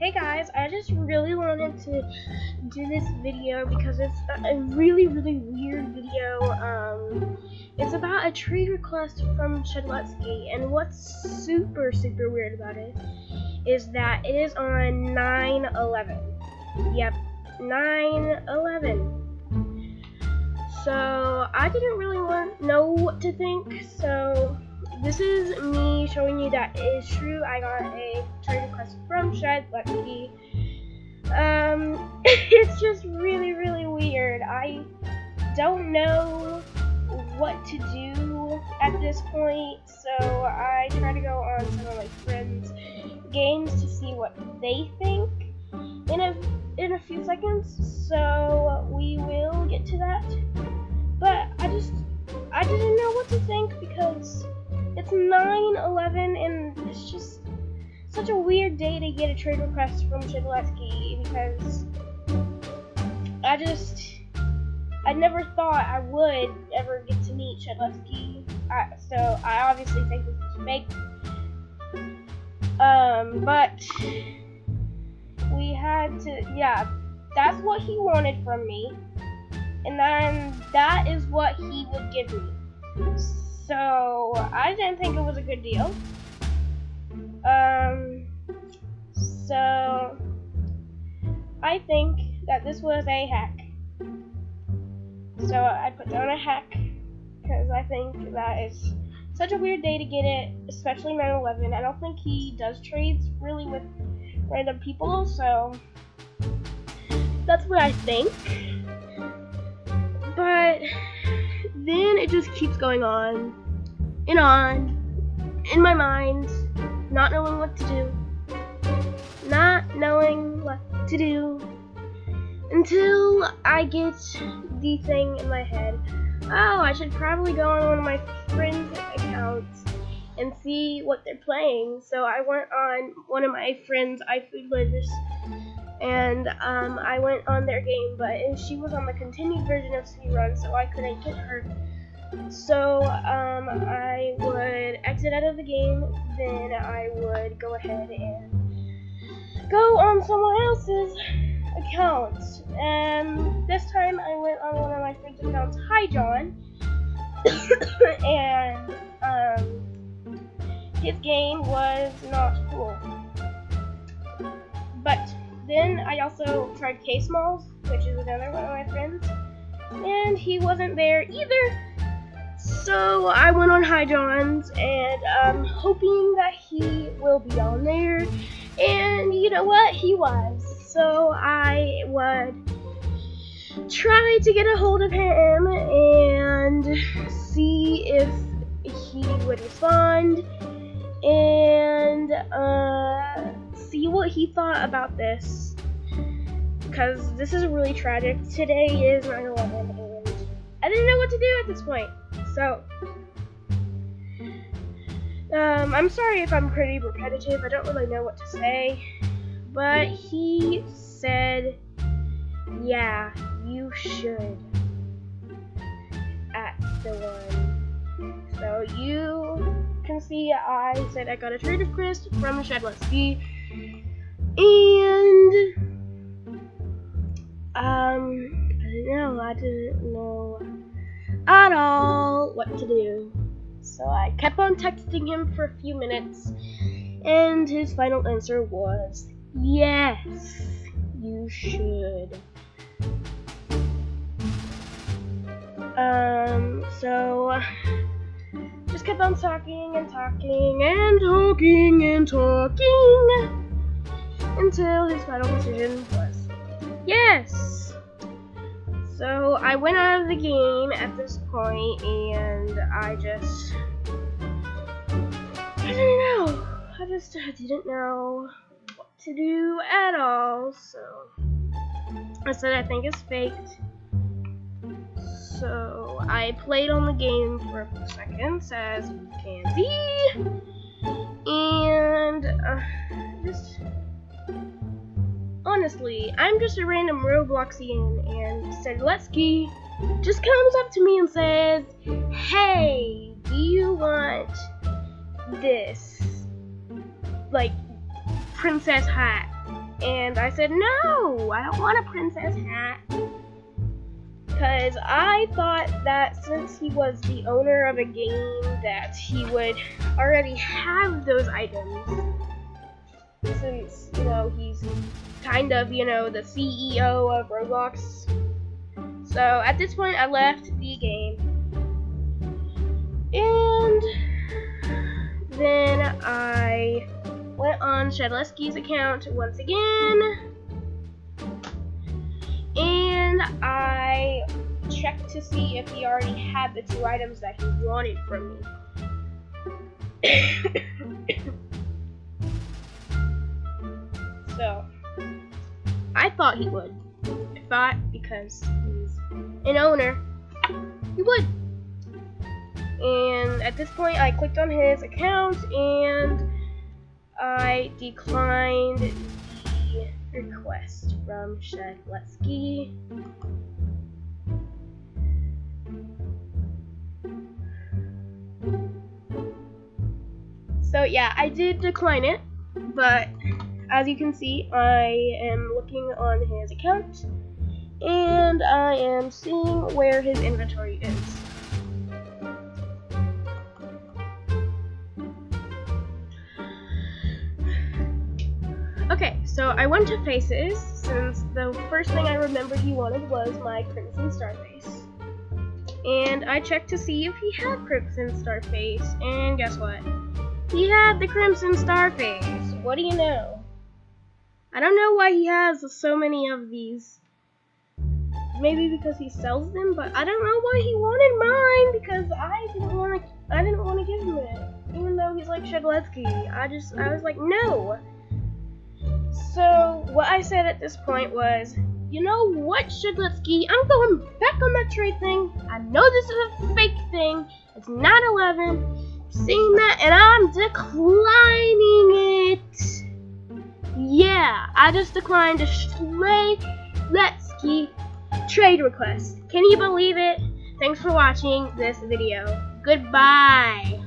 Hey guys, I just really wanted to do this video because it's a really, really weird video. Um, it's about a trade request from Shedletsky, and what's super, super weird about it is that it is on 9-11. Yep, 9-11. So, I didn't really want know what to think, so this is me showing you that it is true. I got a trade request from Shedletsky. Um, it's just really, really weird. I don't know what to do at this point, so I try to go on some of my friends' games to see what they think in a in a few seconds. So we will get to that. But I just I didn't know what to think because it's 9-11 and it's just such a weird day to get a trade request from Shedletsky because I just I never thought I would ever get to meet Shedletsky. so I obviously think this is fake. Um, but we had to yeah, that's what he wanted from me. And then that is what he would give me. So I didn't think it was a good deal. Um, so I think that this was a hack. So I put down a hack because I think that it's such a weird day to get it, especially 9/11. I don't think he does trades really with random people, so that's what I think. But then it just keeps going on and on in my mind, not knowing what to do, not knowing what to do until I get the thing in my head. Oh, I should probably go on one of my friends' accounts and see what they're playing. So I went on one of my friends' iFood lists and um, I went on their game, but she was on the continued version of Speedrun, so I couldn't get her. So um, I would exit out of the game, then I would go ahead and go on someone else's account. And this time I went on one of my friend's accounts, Hi John, and um, his game was not cool. Then I also tried K Smalls, which is another one of my friends, and he wasn't there either. So I went on Hi John's and I'm hoping that he will be on there. And you know what? He was. So I would try to get a hold of him and see if he would respond and uh, see what he thought about this. Because this is really tragic. Today is 9 11, and I didn't know what to do at this point. So, um, I'm sorry if I'm pretty repetitive. I don't really know what to say. But he said, yeah, you should. At the one. So you can see I said I got a trade of Chris from Shedletsky. And um I don't know, I didn't know at all what to do. So I kept on texting him for a few minutes, and his final answer was yes, you should. Um, so just kept on talking and talking and talking and talking until his final decision was yes. So I went out of the game at this point and I just I didn't know. I just I didn't know what to do at all. So I said I think it's faked. So I played on the game for a few seconds as you can see. And uh, just honestly, I'm just a random Robloxian, and Shedletsky just comes up to me and says, Hey, do you want this? Like, princess hat. And I said, no, I don't want a princess hat. Because I thought that since he was the owner of a game, that he would already have those items. Since, you know, he's kind of, you know, the CEO of Roblox. So at this point, I left the game. And then I went on Shedletsky's account once again. And I checked to see if he already had the two items that he wanted from me. thought he would. I thought because he's an owner, he would. And at this point, I clicked on his account and I declined the request from Shedletsky. So yeah, I did decline it, but as you can see, I am looking on his account and I am seeing where his inventory is. Okay, so I went to Faces, since the first thing I remembered he wanted was my Crimson Star face. And I checked to see if he had Crimson Star face, and guess what? He had the Crimson Star face. What do you know? I don't know why he has so many of these. Maybe because he sells them, but I don't know why he wanted mine because I didn't want to. I didn't want to give him it, even though he's like Shedletsky. I just, I was like, no. So what I said at this point was, you know what, Shedletsky, I'm going back on that trade thing. I know this is a fake thing. It's 9/11. Seeing that, and I'm declining it. Yeah, I just declined a Shedletsky trade request. Can you believe it? Thanks for watching this video. Goodbye.